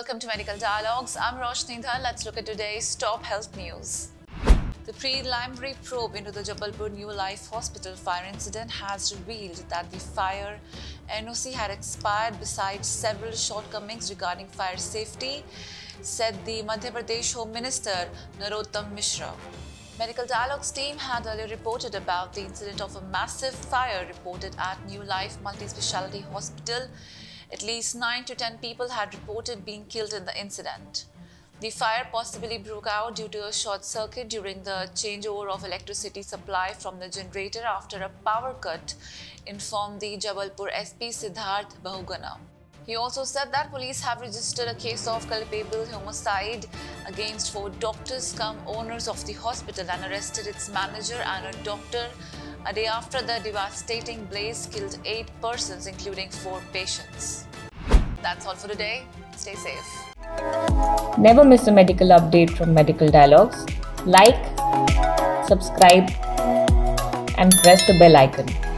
Welcome to Medical Dialogues. I'm Roshni Dhar. Let's look at today's top health news. The preliminary probe into the Jabalpur New Life Hospital fire incident has revealed that the fire NOC had expired besides several shortcomings regarding fire safety, said the Madhya Pradesh Home Minister Narottam Mishra. Medical Dialogues team had earlier reported about the incident of a massive fire reported at New Life Multi-Speciality Hospital. At least 9 to 10 people had reported being killed in the incident. The fire possibly broke out due to a short circuit during the changeover of electricity supply from the generator after a power cut, informed the Jabalpur SP Siddharth Bahuguna. He also said that police have registered a case of culpable homicide against four doctors come owners of the hospital and arrested its manager and a doctor a day after the devastating blaze killed eight persons including four patients. That's all for today. Stay safe. Never miss a medical update from Medical Dialogues. Like, subscribe, and press the bell icon.